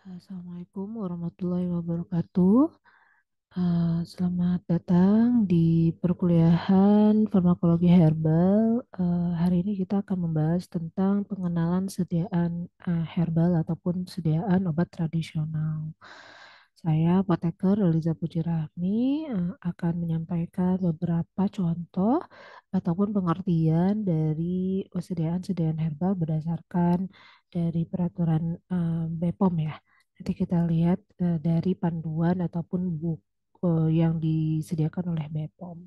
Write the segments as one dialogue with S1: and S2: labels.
S1: Assalamualaikum warahmatullahi wabarakatuh. Eh, selamat datang di perkuliahan farmakologi herbal. Eh, hari ini kita akan membahas tentang pengenalan sediaan eh, herbal ataupun sediaan obat tradisional. Saya, Apoteker Eliza Puji eh, akan menyampaikan beberapa contoh ataupun pengertian dari sediaan-sediaan herbal berdasarkan dari peraturan eh, BPOM ya. Nanti kita lihat eh, dari panduan ataupun buku eh, yang disediakan oleh BPOM.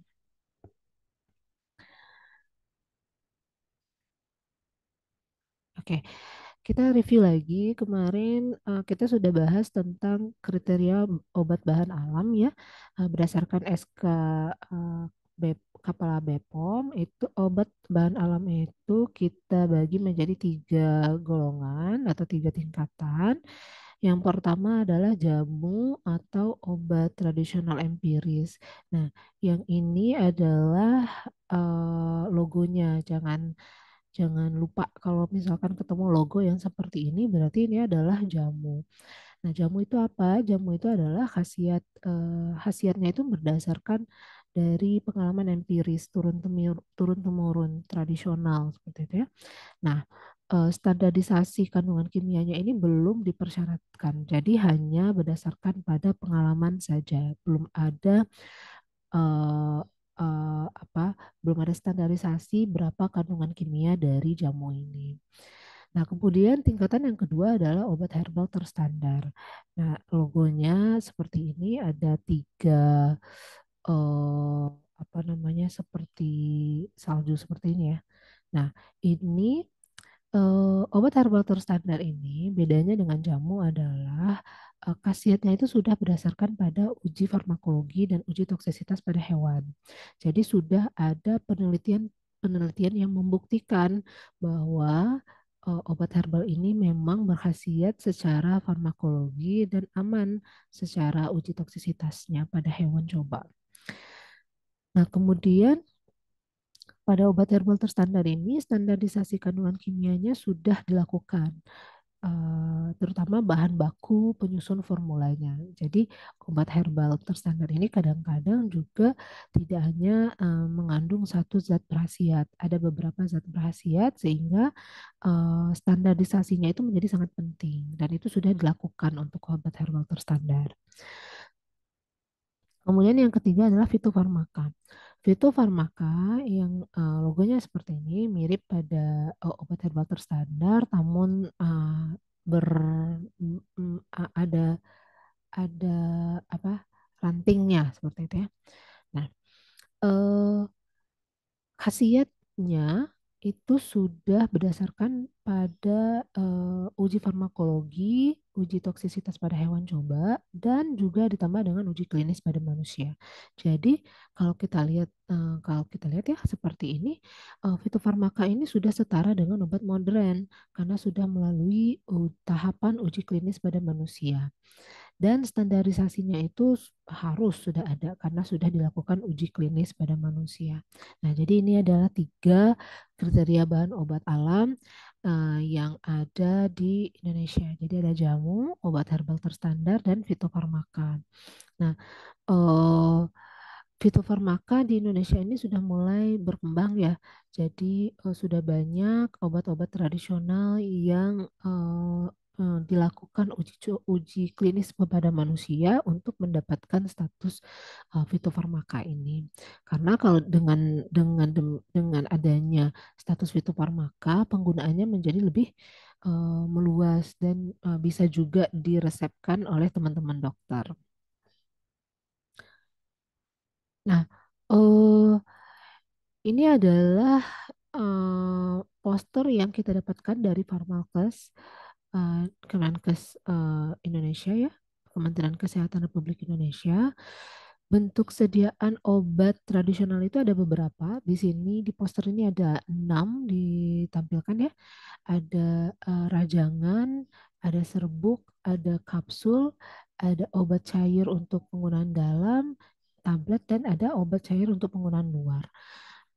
S1: Oke, kita review lagi. Kemarin uh, kita sudah bahas tentang kriteria obat bahan alam ya, berdasarkan SK Kepala BPOM. Itu obat bahan alam itu kita bagi menjadi tiga golongan atau tiga tingkatan. Yang pertama adalah jamu atau obat tradisional empiris. Nah, yang ini adalah uh, logonya, jangan Jangan lupa kalau misalkan ketemu logo yang seperti ini berarti ini adalah jamu. Nah, jamu itu apa? Jamu itu adalah khasiat eh, khasiatnya itu berdasarkan dari pengalaman empiris turun temurun, turun temurun tradisional seperti itu ya. Nah, eh, standarisasi kandungan kimianya ini belum dipersyaratkan. Jadi hanya berdasarkan pada pengalaman saja, belum ada eh, eh, apa belum ada standarisasi berapa kandungan kimia dari jamu ini. Nah, kemudian tingkatan yang kedua adalah obat herbal terstandar. Nah, logonya seperti ini ada tiga eh, apa namanya seperti salju seperti ini ya. Nah, ini eh, obat herbal terstandar ini bedanya dengan jamu adalah eh, khasiatnya itu sudah berdasarkan pada uji farmakologi dan uji toksisitas pada hewan. Jadi sudah ada penelitian penelitian yang membuktikan bahwa eh, obat herbal ini memang berkhasiat secara farmakologi dan aman secara uji toksisitasnya pada hewan coba. Nah, kemudian pada obat herbal terstandar ini, standarisasi kandungan kimianya sudah dilakukan, uh, terutama bahan baku penyusun formulanya. Jadi, obat herbal terstandar ini kadang-kadang juga tidak hanya uh, mengandung satu zat berhasiat, ada beberapa zat berhasiat sehingga uh, standarisasinya itu menjadi sangat penting, dan itu sudah dilakukan untuk obat herbal terstandar. Kemudian yang ketiga adalah fitofarmaka. Fitofarmaka yang uh, logonya seperti ini mirip pada uh, obat herbal terstandar, namun uh, ber uh, ada ada apa rantingnya seperti itu ya. Nah, uh, khasiatnya itu sudah berdasarkan pada uh, uji farmakologi, uji toksisitas pada hewan coba, dan juga ditambah dengan uji klinis pada manusia. Jadi kalau kita lihat, uh, kalau kita lihat ya seperti ini, fitofarmaka ini sudah setara dengan obat modern karena sudah melalui tahapan uji klinis pada manusia dan standarisasinya itu harus sudah ada karena sudah dilakukan uji klinis pada manusia. Nah, jadi ini adalah tiga kriteria bahan obat alam uh, yang ada di Indonesia. Jadi ada jamu, obat herbal terstandar, dan fitofarmaka. Nah, uh, fitofarmaka di Indonesia ini sudah mulai berkembang ya. Jadi uh, sudah banyak obat-obat tradisional yang uh, dilakukan uji uji klinis kepada manusia untuk mendapatkan status uh, fitofarmaka ini. Karena kalau dengan dengan dengan adanya status fitofarmaka, penggunaannya menjadi lebih uh, meluas dan uh, bisa juga diresepkan oleh teman-teman dokter. Nah, uh, ini adalah uh, poster yang kita dapatkan dari Farmalkes Kemenkes uh, Indonesia ya, Kementerian Kesehatan Republik Indonesia. Bentuk sediaan obat tradisional itu ada beberapa. Di sini di poster ini ada enam ditampilkan ya. Ada uh, rajangan, ada serbuk, ada kapsul, ada obat cair untuk penggunaan dalam, tablet dan ada obat cair untuk penggunaan luar.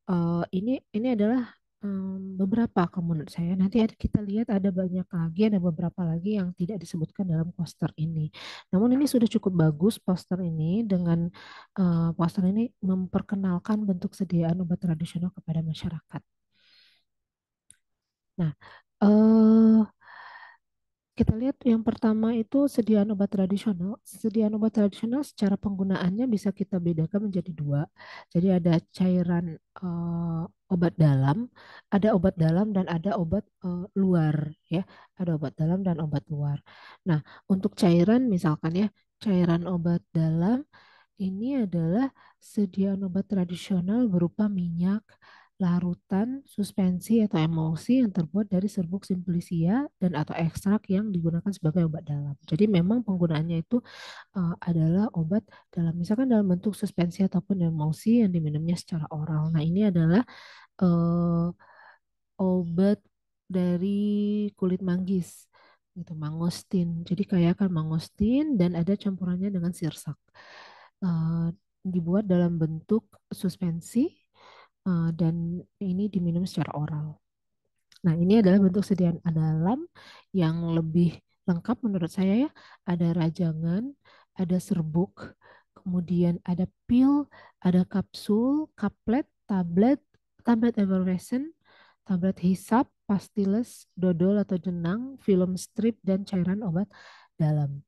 S1: Uh, ini ini adalah Em, beberapa kalau menurut saya. Nanti ada- kita lihat ada banyak lagi, ada beberapa lagi yang tidak disebutkan dalam poster ini. Namun ini sudah cukup bagus poster ini dengan eh, poster ini memperkenalkan bentuk sediaan obat tradisional kepada masyarakat. Nah, eh kita lihat yang pertama itu sediaan obat tradisional. Sediaan obat tradisional secara penggunaannya bisa kita bedakan menjadi dua. Jadi ada cairan obat dalam, ada obat dalam dan ada obat eh, luar ya. Ada obat dalam dan obat luar. Nah, untuk cairan misalkan ya, cairan obat dalam ini adalah sediaan obat tradisional berupa minyak, larutan, suspensi atau emulsi yang terbuat dari serbuk simplicia dan atau ekstrak yang digunakan sebagai obat dalam. Jadi memang penggunaannya itu uh, adalah obat dalam misalkan dalam bentuk suspensi ataupun emulsi yang diminumnya secara oral. Nah, ini adalah uh, obat dari kulit manggis gitu, mangostin. Jadi kayak kan mangostin dan ada campurannya dengan sirsak. Uh, dibuat dalam bentuk suspensi uh, dan ini diminum secara oral. Nah, ini adalah bentuk sediaan dalam yang lebih lengkap menurut saya ya. Ada rajangan, ada serbuk, kemudian ada pil, ada kapsul, kaplet, tablet, tablet effervescent, tablet hisap, pastiles, dodol atau jenang, film strip, dan cairan obat dalam.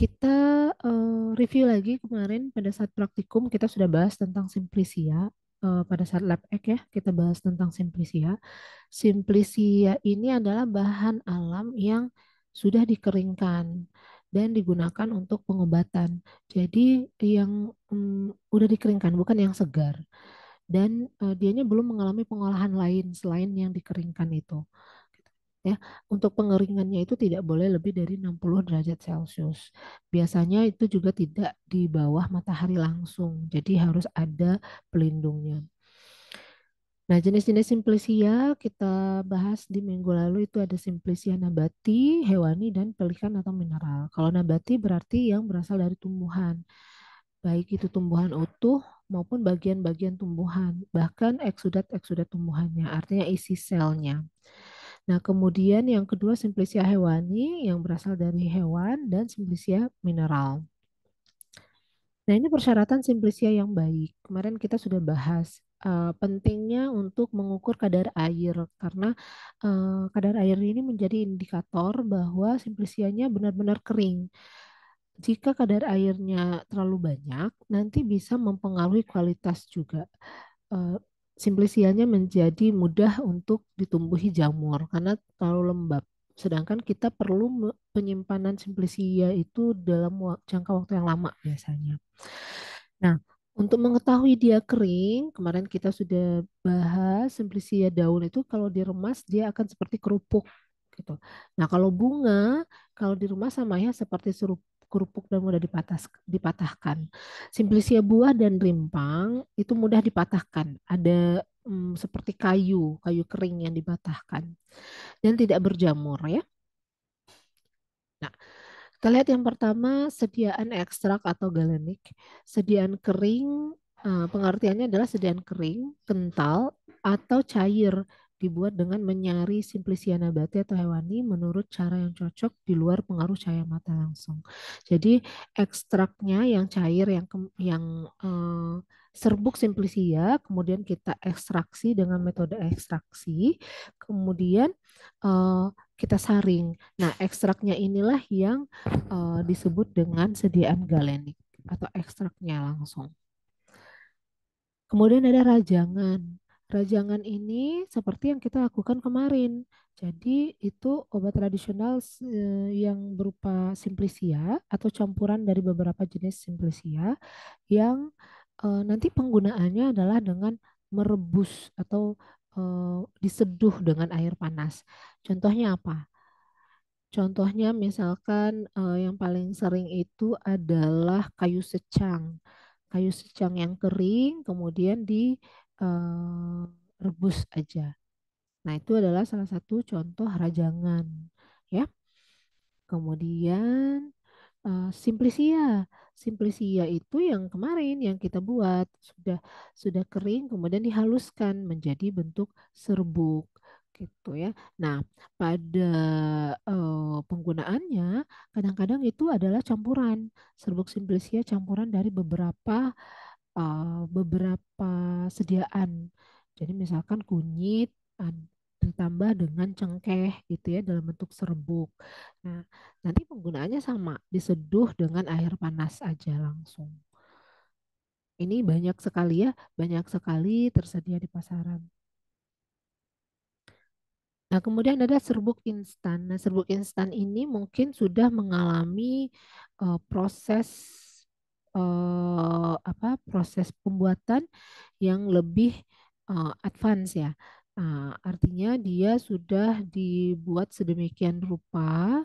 S1: Kita uh, review lagi kemarin pada saat praktikum kita sudah bahas tentang simplicia. Uh, pada saat lab ek ya kita bahas tentang simplicia. Simplicia ini adalah bahan alam yang sudah dikeringkan dan digunakan untuk pengobatan. Jadi yang um, udah dikeringkan bukan yang segar. Dan uh, dianya belum mengalami pengolahan lain selain yang dikeringkan itu ya. Untuk pengeringannya itu tidak boleh lebih dari 60 derajat Celcius. Biasanya itu juga tidak di bawah matahari langsung. Jadi harus ada pelindungnya. Nah, jenis-jenis simplicia kita bahas di minggu lalu itu ada simplicia nabati, hewani, dan pelikan atau mineral. Kalau nabati berarti yang berasal dari tumbuhan. Baik itu tumbuhan utuh maupun bagian-bagian tumbuhan, bahkan eksudat-eksudat tumbuhannya, artinya isi selnya. Nah, kemudian yang kedua simplicia hewani yang berasal dari hewan dan simplicia mineral. Nah, ini persyaratan simplicia yang baik. Kemarin kita sudah bahas uh, pentingnya untuk mengukur kadar air karena uh, kadar air ini menjadi indikator bahwa simplicianya benar-benar kering. Jika kadar airnya terlalu banyak, nanti bisa mempengaruhi kualitas juga. Uh, simplisianya menjadi mudah untuk ditumbuhi jamur karena terlalu lembab. Sedangkan kita perlu penyimpanan simplisia itu dalam jangka waktu yang lama biasanya. Nah, untuk mengetahui dia kering, kemarin kita sudah bahas simplisia daun itu kalau diremas dia akan seperti kerupuk gitu. Nah, kalau bunga kalau di rumah sama ya seperti kerupuk dan mudah dipatah, dipatahkan. Simplicia buah dan rimpang itu mudah dipatahkan. Ada hmm, seperti kayu, kayu kering yang dipatahkan dan tidak berjamur ya. Nah, kita lihat yang pertama sediaan ekstrak atau galenik. Sediaan kering eh, pengertiannya adalah sediaan kering, kental atau cair dibuat dengan menyari simplicia nabati atau hewani menurut cara yang cocok di luar pengaruh cahaya mata langsung. Jadi ekstraknya yang cair yang yang eh, serbuk simplicia kemudian kita ekstraksi dengan metode ekstraksi kemudian eh, kita saring. Nah, ekstraknya inilah yang eh, disebut dengan sediaan galenik atau ekstraknya langsung. Kemudian ada rajangan. Rajangan ini seperti yang kita lakukan kemarin. Jadi itu obat tradisional eh, yang berupa simplicia atau campuran dari beberapa jenis simplicia yang eh, nanti penggunaannya adalah dengan merebus atau eh, diseduh dengan air panas. Contohnya apa? Contohnya misalkan yang paling sering itu adalah kayu secang. Kayu secang yang kering kemudian di uh, rebus aja. Nah, itu adalah salah satu contoh rajangan, ya. Kemudian Eh, Simplicia. Simplicia itu yang kemarin yang kita buat sudah sudah kering kemudian dihaluskan menjadi bentuk serbuk gitu ya. Nah, pada eh, penggunaannya kadang-kadang itu adalah campuran serbuk Simplicia campuran dari beberapa eh, beberapa sediaan. Jadi misalkan kunyit ditambah dengan cengkeh gitu ya dalam bentuk serbuk. Nah, nanti penggunaannya sama, diseduh dengan air panas aja langsung. Ini banyak sekali ya, banyak sekali tersedia di pasaran. Nah, kemudian ada serbuk instan. Nah, serbuk instan ini mungkin sudah mengalami eh, proses eh, apa proses pembuatan yang lebih eh, advance ya. Nah, artinya dia sudah dibuat sedemikian rupa.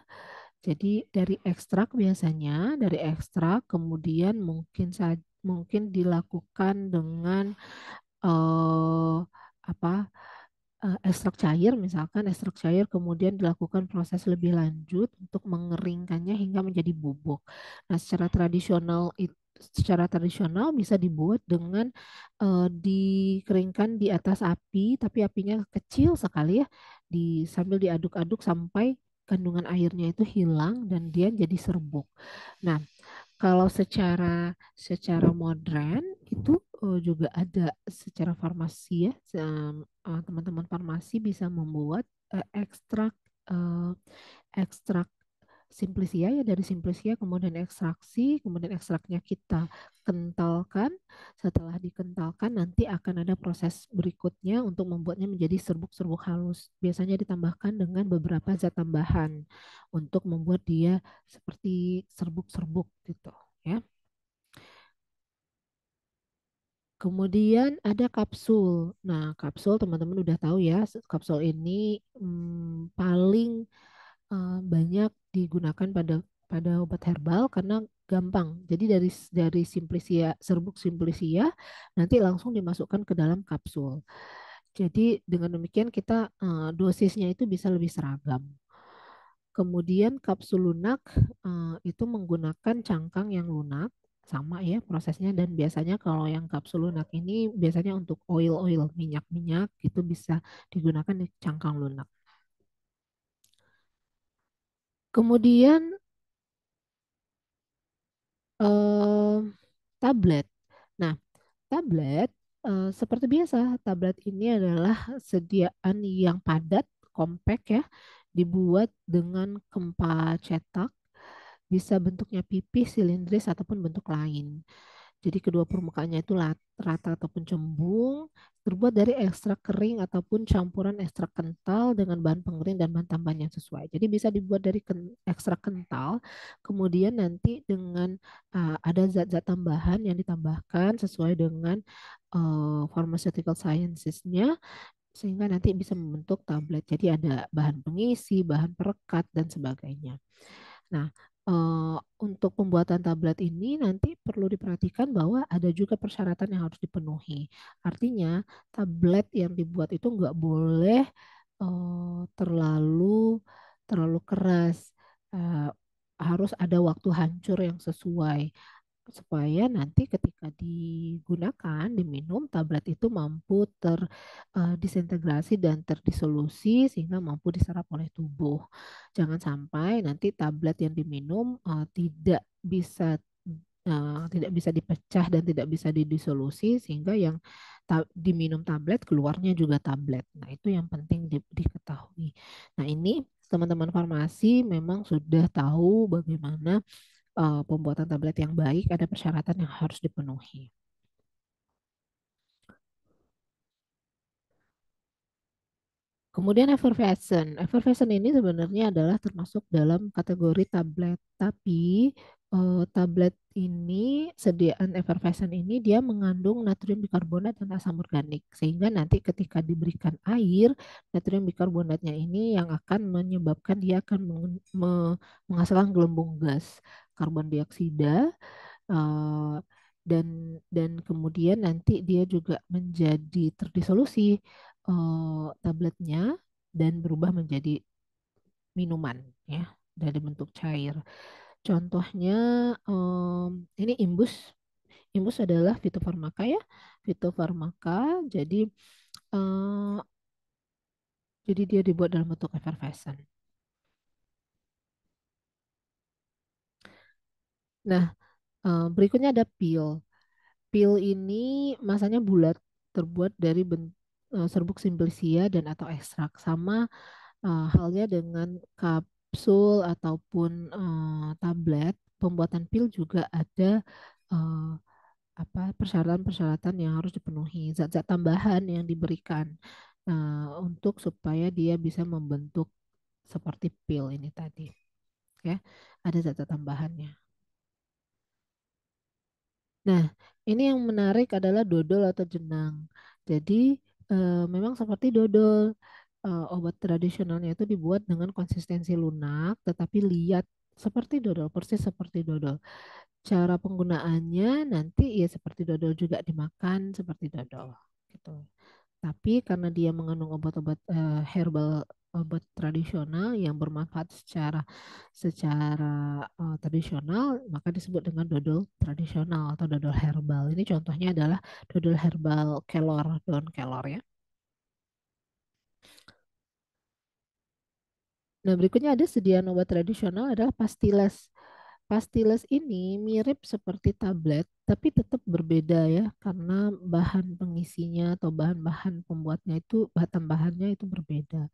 S1: Jadi dari ekstrak biasanya, dari ekstrak kemudian mungkin mungkin dilakukan dengan eh, apa ekstrak cair, misalkan ekstrak cair kemudian dilakukan proses lebih lanjut untuk mengeringkannya hingga menjadi bubuk. Nah, secara tradisional itu secara tradisional bisa dibuat dengan eh, dikeringkan di atas api, tapi apinya kecil sekali ya, di sambil diaduk-aduk sampai kandungan airnya itu hilang dan dia jadi serbuk. Nah, kalau secara secara modern itu juga ada secara farmasi ya, teman-teman farmasi bisa membuat ekstrak eh, ekstrak Simplicia ya dari Simplicia kemudian ekstraksi, kemudian ekstraknya kita kentalkan. Setelah dikentalkan nanti akan ada proses berikutnya untuk membuatnya menjadi serbuk-serbuk halus. Biasanya ditambahkan dengan beberapa zat tambahan untuk membuat dia seperti serbuk-serbuk gitu ya. Kemudian ada kapsul. Nah, kapsul teman-teman udah tahu ya, kapsul ini hmm, paling eh, banyak digunakan pada pada obat herbal karena gampang. Jadi dari dari simplicia serbuk simplicia nanti langsung dimasukkan ke dalam kapsul. Jadi dengan demikian kita eh, dosisnya itu bisa lebih seragam. Kemudian kapsul lunak eh, itu menggunakan cangkang yang lunak sama ya prosesnya dan biasanya kalau yang kapsul lunak ini biasanya untuk oil-oil minyak-minyak itu bisa digunakan di cangkang lunak. Kemudian eh, tablet. Nah, tablet eh, seperti biasa, tablet ini adalah sediaan yang padat, kompak ya, dibuat dengan kempa cetak, bisa bentuknya pipih, silindris ataupun bentuk lain. Jadi kedua permukaannya itu rata ataupun cembung, terbuat dari ekstrak kering ataupun campuran ekstrak kental dengan bahan pengering dan bahan tambahan yang sesuai. Jadi bisa dibuat dari ekstrak kental, kemudian nanti dengan uh, ada zat-zat tambahan yang ditambahkan sesuai dengan uh, pharmaceutical sciences-nya sehingga nanti bisa membentuk tablet. Jadi ada bahan pengisi, bahan perekat dan sebagainya. Nah, untuk pembuatan tablet ini nanti perlu diperhatikan bahwa ada juga persyaratan yang harus dipenuhi. Artinya, tablet yang dibuat itu nggak boleh eh, terlalu terlalu keras. Harus ada waktu hancur yang sesuai supaya nanti ketika digunakan diminum tablet itu mampu terdisintegrasi dan terdisolusi sehingga mampu diserap oleh tubuh. Jangan sampai nanti tablet yang diminum uh, tidak bisa uh, tidak bisa dipecah dan tidak bisa didisolusi sehingga yang diminum tablet keluarnya juga tablet. Nah, itu yang penting di diketahui. Nah, ini teman-teman farmasi memang sudah tahu bagaimana uh, pembuatan tablet yang baik ada persyaratan yang harus dipenuhi. Kemudian effervescent. Effervescent ini sebenarnya adalah termasuk dalam kategori tablet, tapi uh, tablet ini sediaan effervescent ini dia mengandung natrium bikarbonat dan asam organik sehingga nanti ketika diberikan air natrium bikarbonatnya ini yang akan menyebabkan dia akan menghasilkan gelembung gas karbon dioksida uh, dan dan kemudian nanti dia juga menjadi terdisolusi uh, tabletnya dan berubah menjadi minuman ya dari bentuk cair. Contohnya em, ini imbus. Imbus adalah fitofarmaka ya. Fitofarmaka jadi eh, jadi dia dibuat dalam bentuk effervescent. Nah, eh, berikutnya ada pil. Pil ini masanya bulat, terbuat dari eh, serbuk simplicia dan atau ekstrak. Sama eh, halnya dengan kapsul ataupun tablet. Pembuatan pil juga ada apa persyaratan-persyaratan yang harus dipenuhi, zat-zat tambahan yang diberikan eh, untuk supaya dia bisa membentuk seperti pil ini tadi. Ya, ada zat-zat tambahannya. Nah, ini yang menarik adalah dodol atau jenang. Jadi, eh, memang seperti dodol, eh, obat tradisionalnya itu dibuat dengan konsistensi lunak, tetapi liat seperti dodol, persis seperti dodol. Cara penggunaannya nanti ya seperti dodol juga dimakan seperti dodol, gitu. Tapi karena dia mengandung obat-obat eh, herbal, obat tradisional yang bermanfaat secara secara eh, tradisional, maka disebut dengan dodol tradisional atau dodol herbal. Ini contohnya adalah dodol herbal kelor, daun kelor ya. Nah, berikutnya ada sediaan obat tradisional adalah pastiles. Pastiles ini mirip seperti tablet, tapi tetap berbeda ya, karena bahan pengisinya atau bahan-bahan pembuatnya itu, bahan tambahannya itu berbeda.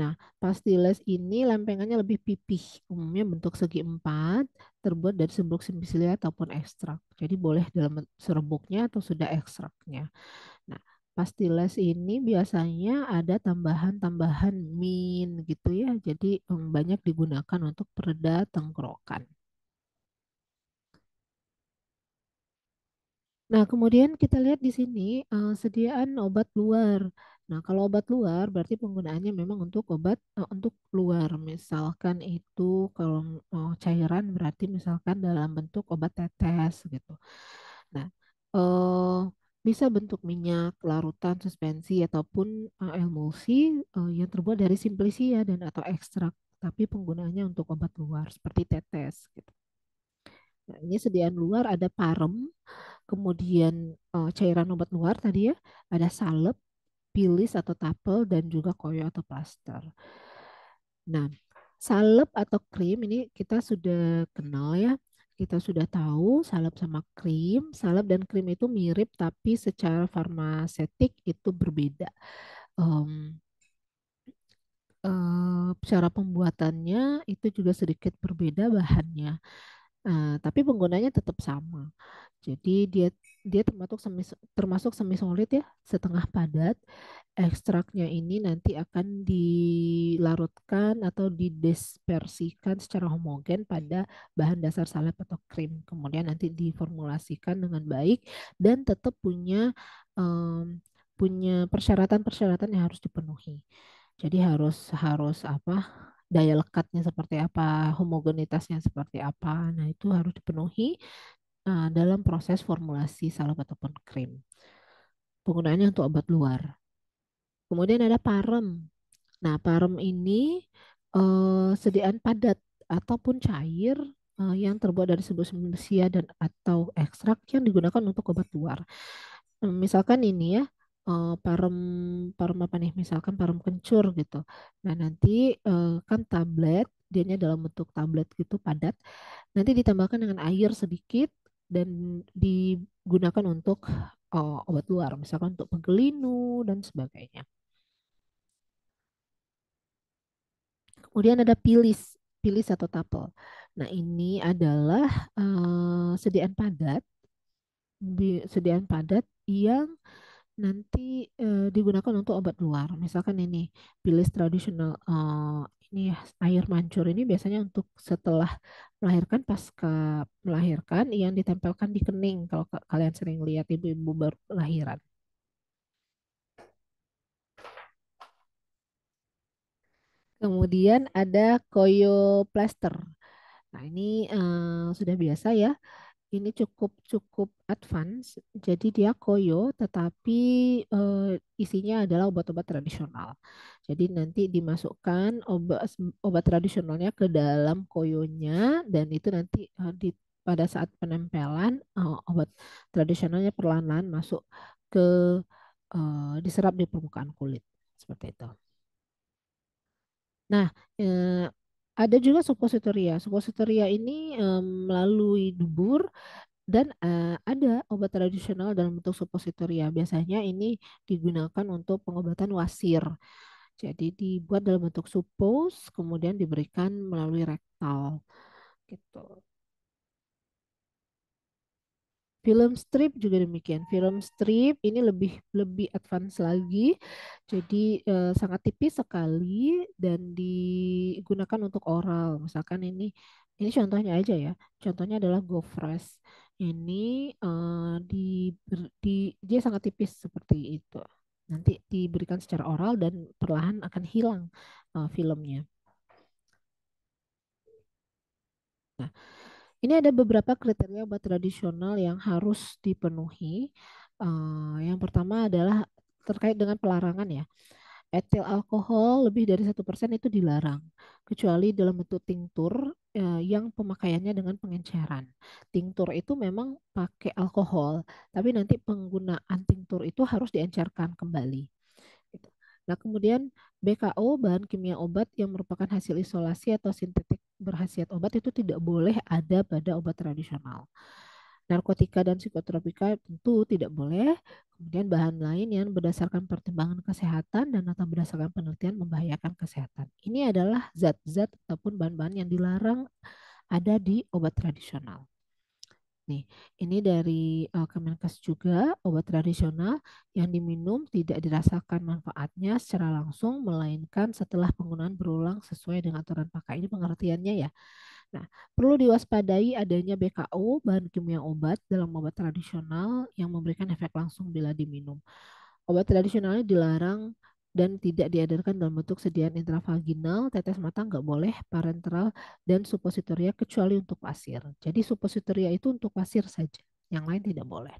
S1: Nah, pastiles ini lempengannya lebih pipih, umumnya bentuk segi empat, terbuat dari serbuk simisilia ataupun ekstrak. Jadi boleh dalam serbuknya atau sudah ekstraknya. Nah, pastiles ini biasanya ada tambahan-tambahan min gitu ya. Jadi em, banyak digunakan untuk pereda tenggorokan. Nah, kemudian kita lihat di sini eh, sediaan obat luar. Nah, kalau obat luar berarti penggunaannya memang untuk obat eh, untuk luar. Misalkan itu kalau eh, cairan berarti misalkan dalam bentuk obat tetes gitu. Nah, eh, bisa bentuk minyak, larutan, suspensi ataupun eh, emulsi eh, yang terbuat dari simplicia dan atau ekstrak. Tapi penggunaannya untuk obat luar seperti tetes gitu. Nah, ini sediaan luar ada parem, kemudian eh, cairan obat luar tadi ya, ada salep, pilis atau tapel, dan juga koyo atau plaster. Nah, salep atau krim ini kita sudah kenal ya. Kita sudah tahu salep sama krim. Salep dan krim itu mirip tapi secara farmasetik itu berbeda. Eh, cara pembuatannya itu juga sedikit berbeda bahannya. Eh, tapi penggunanya tetap sama. Jadi dia dia termasuk semi termasuk semi solid ya, setengah padat. Ekstraknya ini nanti akan dilarutkan atau didispersikan secara homogen pada bahan dasar salep atau krim. Kemudian nanti diformulasikan dengan baik dan tetap punya em, punya persyaratan-persyaratan yang harus dipenuhi. Jadi harus harus apa? Daya lekatnya seperti apa, homogenitasnya seperti apa. Nah, itu harus dipenuhi uh, dalam proses formulasi salep ataupun krim. Penggunaannya untuk obat luar. Kemudian ada parem. Nah, parem ini uh, sediaan padat ataupun cair uh, yang terbuat dari sebuah spesies dan atau ekstrak yang digunakan untuk obat luar. Hmm, Misalkan ini ya, uh, parem parem apa nih? Misalkan parem kencur gitu. Nah, nanti uh, kan tablet, dianya dalam bentuk tablet gitu padat. Nanti ditambahkan dengan air sedikit dan digunakan untuk uh, obat luar, misalkan untuk pegelinu dan sebagainya. Kemudian ada pilis, pilis atau tapel. Nah, ini adalah uh, sediaan padat, sediaan padat yang nanti eh, digunakan untuk obat luar. Misalkan ini pilis tradisional eh, ini air mancur ini biasanya untuk setelah melahirkan pasca melahirkan yang ditempelkan di kening kalau kalian sering lihat ibu-ibu baru lahiran. Kemudian ada koyo plaster. Nah, ini eh, sudah biasa ya ini cukup cukup advance. Jadi dia koyo, tetapi eh, isinya adalah obat-obat tradisional. Jadi nanti dimasukkan obat obat tradisionalnya ke dalam koyonya dan itu nanti eh, di pada saat penempelan eh, obat tradisionalnya perlahan-lahan masuk ke eh, diserap di permukaan kulit seperti itu. Nah, eh, ada juga suppositoria. Suppositoria ini eh, melalui dubur dan eh, ada obat tradisional dalam bentuk suppositoria. Biasanya ini digunakan untuk pengobatan wasir. Jadi dibuat dalam bentuk suppos, kemudian diberikan melalui rektal. Gitu. Film strip juga demikian. Film strip ini lebih lebih advance lagi, jadi eh, sangat tipis sekali dan digunakan untuk oral. Misalkan ini ini contohnya aja ya. Contohnya adalah GoFresh. Ini eh, di, di dia sangat tipis seperti itu. Nanti diberikan secara oral dan perlahan akan hilang eh, filmnya. Nah, ini ada beberapa kriteria obat tradisional yang harus dipenuhi. Uh, yang pertama adalah terkait dengan pelarangan ya. Etil alkohol lebih dari satu persen itu dilarang, kecuali dalam bentuk tinktur uh, yang pemakaiannya dengan pengenceran. Tinktur itu memang pakai alkohol, tapi nanti penggunaan tinktur itu harus diencerkan kembali. Gitu. Nah, kemudian BKO, bahan kimia obat yang merupakan hasil isolasi atau sintetik berhasiat obat itu tidak boleh ada pada obat tradisional. Narkotika dan psikotropika tentu tidak boleh. Kemudian bahan lain yang berdasarkan pertimbangan kesehatan dan atau berdasarkan penelitian membahayakan kesehatan. Ini adalah zat-zat ataupun bahan-bahan yang dilarang ada di obat tradisional. Nih, ini dari uh, Kemenkes juga obat tradisional yang diminum tidak dirasakan manfaatnya secara langsung melainkan setelah penggunaan berulang sesuai dengan aturan pakai. Ini pengertiannya ya. Nah, perlu diwaspadai adanya BKO, bahan kimia obat dalam obat tradisional yang memberikan efek langsung bila diminum. Obat tradisionalnya dilarang dan tidak diedarkan dalam bentuk sediaan intravaginal, tetes mata nggak boleh, parenteral, dan suppositoria kecuali untuk pasir. Jadi suppositoria itu untuk pasir saja, yang lain tidak boleh.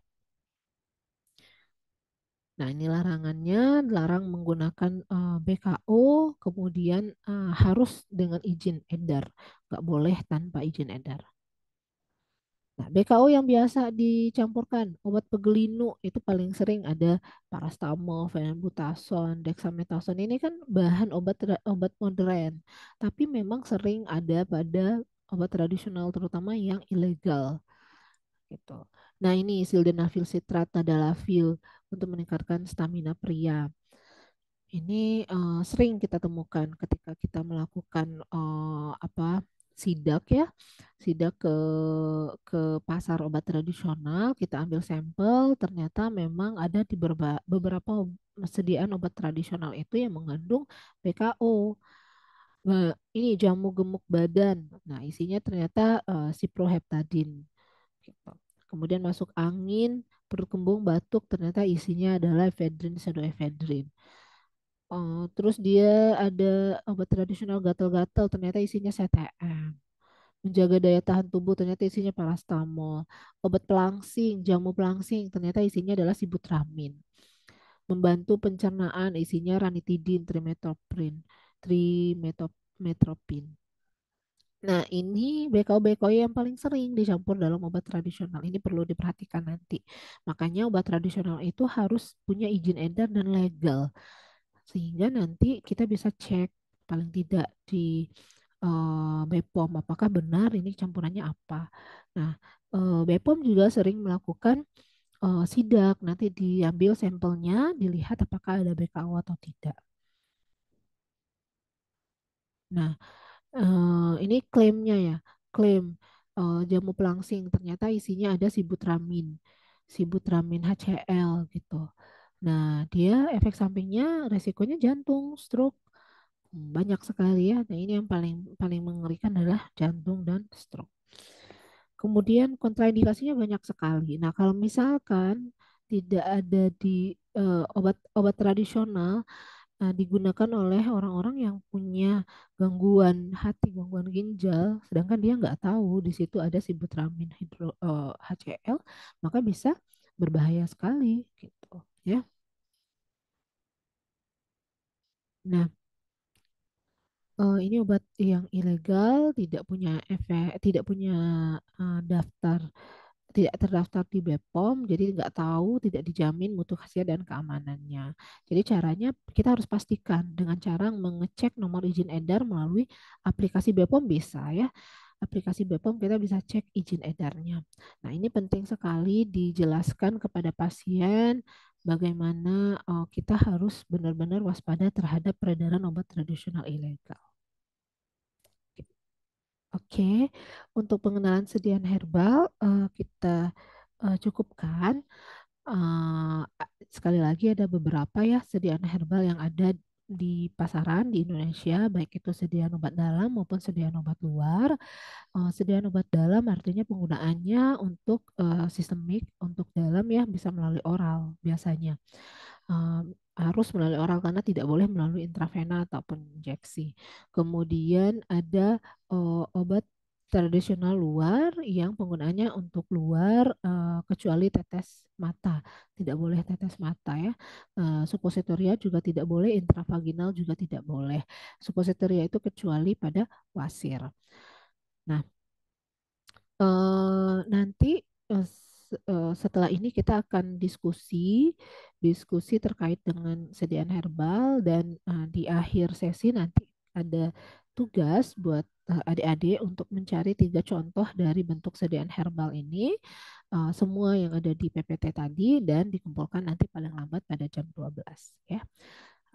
S1: Nah, ini larangannya, larang menggunakan uh, eh, BKO, kemudian uh, harus dengan izin edar, nggak boleh tanpa izin edar. Nah, BKO yang biasa dicampurkan obat pegelinu itu paling sering ada paracetamol, phenylbutazone, dexamethasone. Ini kan bahan obat obat modern, tapi memang sering ada pada obat tradisional terutama yang ilegal. Gitu. Nah, ini sildenafil sitrat, tadalafil untuk meningkatkan stamina pria. Ini uh, sering kita temukan ketika kita melakukan uh, apa sidak ya, sidak ke ke pasar obat tradisional, kita ambil sampel, ternyata memang ada di beberapa sediaan obat tradisional itu yang mengandung PKO. Nah, ini jamu gemuk badan. Nah, isinya ternyata uh, ciproheptadin. Gitu. Kemudian masuk angin, perut kembung, batuk, ternyata isinya adalah efedrin, pseudoefedrin. Oh, terus dia ada obat tradisional gatal-gatal, ternyata isinya CTM. Menjaga daya tahan tubuh, ternyata isinya parastamol. Obat pelangsing, jamu pelangsing, ternyata isinya adalah sibutramin. Membantu pencernaan, isinya ranitidin, trimetoprin, trimetopin. Nah, ini BKO-BKO yang paling sering dicampur dalam obat tradisional. Ini perlu diperhatikan nanti. Makanya obat tradisional itu harus punya izin edar dan legal sehingga nanti kita bisa cek paling tidak di uh, BPOM apakah benar ini campurannya apa. Nah, uh, BPOM juga sering melakukan uh, sidak, nanti diambil sampelnya, dilihat apakah ada BKO atau tidak. Nah, uh, ini klaimnya ya, klaim uh, jamu pelangsing ternyata isinya ada sibutramin, sibutramin HCl gitu. Nah, dia efek sampingnya resikonya jantung, stroke. Banyak sekali ya. Nah, ini yang paling paling mengerikan adalah jantung dan stroke. Kemudian kontraindikasinya banyak sekali. Nah, kalau misalkan tidak ada di uh, obat-obat tradisional uh, digunakan oleh orang-orang yang punya gangguan hati, gangguan ginjal, sedangkan dia nggak tahu di situ ada sibutramine hidro uh, HCl, maka bisa berbahaya sekali gitu ya. Nah, uh, ini obat yang ilegal, tidak punya efek, tidak punya uh, daftar tidak terdaftar di BPOM, jadi nggak tahu, tidak dijamin mutu khasiat dan keamanannya. Jadi caranya kita harus pastikan dengan cara mengecek nomor izin edar melalui aplikasi BPOM bisa ya. Aplikasi BPOM kita bisa cek izin edarnya. Nah ini penting sekali dijelaskan kepada pasien bagaimana uh, kita harus benar-benar waspada terhadap peredaran obat tradisional ilegal. Oke, untuk pengenalan sediaan herbal uh, kita uh, cukupkan. Uh, sekali lagi ada beberapa ya sediaan herbal yang ada di pasaran di Indonesia, baik itu sediaan obat dalam maupun sediaan obat luar. Uh, sediaan obat dalam artinya penggunaannya untuk uh, sistemik, untuk dalam ya bisa melalui oral biasanya. Uh, harus melalui oral karena tidak boleh melalui intravena ataupun injeksi. Kemudian ada uh, obat tradisional luar yang penggunaannya untuk luar uh, kecuali tetes mata, tidak boleh tetes mata ya. Uh, supositoria juga tidak boleh, intravaginal juga tidak boleh. Supositoria itu kecuali pada wasir. Nah, uh, nanti uh, setelah ini kita akan diskusi diskusi terkait dengan sediaan herbal dan uh, di akhir sesi nanti ada tugas buat uh, adik-adik untuk mencari tiga contoh dari bentuk sediaan herbal ini uh, semua yang ada di PPT tadi dan dikumpulkan nanti paling lambat pada jam 12 ya.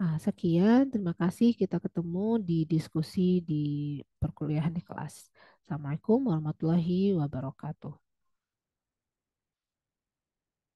S1: Uh, sekian, terima kasih. Kita ketemu di diskusi di perkuliahan di kelas. Assalamualaikum warahmatullahi wabarakatuh.